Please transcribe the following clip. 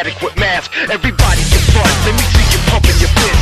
adequate mask. Everybody get fucked. Let me see you pumping your fist.